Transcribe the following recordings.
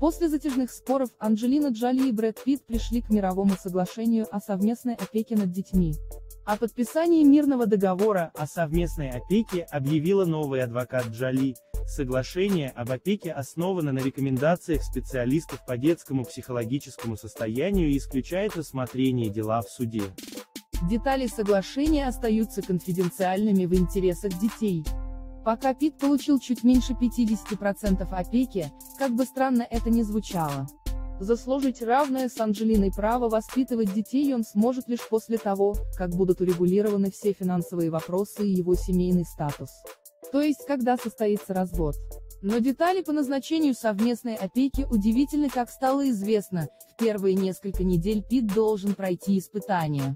После затяжных споров Анджелина Джоли и Брэд Питт пришли к мировому соглашению о совместной опеке над детьми. О подписании мирного договора о совместной опеке объявила новый адвокат Джоли. Соглашение об опеке основано на рекомендациях специалистов по детскому психологическому состоянию и исключает рассмотрение дела в суде. Детали соглашения остаются конфиденциальными в интересах детей. Пока Пит получил чуть меньше 50% опеки, как бы странно это ни звучало. Заслужить равное с Анджелиной право воспитывать детей он сможет лишь после того, как будут урегулированы все финансовые вопросы и его семейный статус. То есть когда состоится развод. Но детали по назначению совместной опеки удивительны как стало известно, в первые несколько недель Пит должен пройти испытания.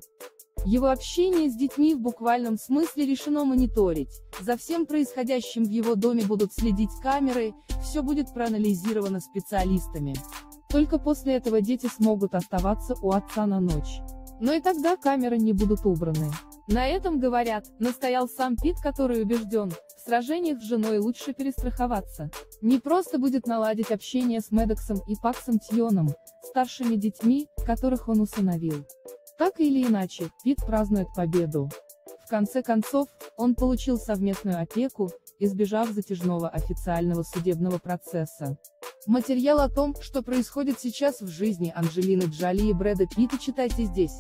Его общение с детьми в буквальном смысле решено мониторить, за всем происходящим в его доме будут следить камеры, все будет проанализировано специалистами. Только после этого дети смогут оставаться у отца на ночь. Но и тогда камеры не будут убраны. На этом говорят, настоял сам Пит, который убежден, в сражениях с женой лучше перестраховаться. Не просто будет наладить общение с Медоксом и Паксом Тьоном, старшими детьми, которых он усыновил. Так или иначе, Пит празднует победу. В конце концов, он получил совместную опеку, избежав затяжного официального судебного процесса. Материал о том, что происходит сейчас в жизни Анджелины Джоли и Брэда Питта читайте здесь.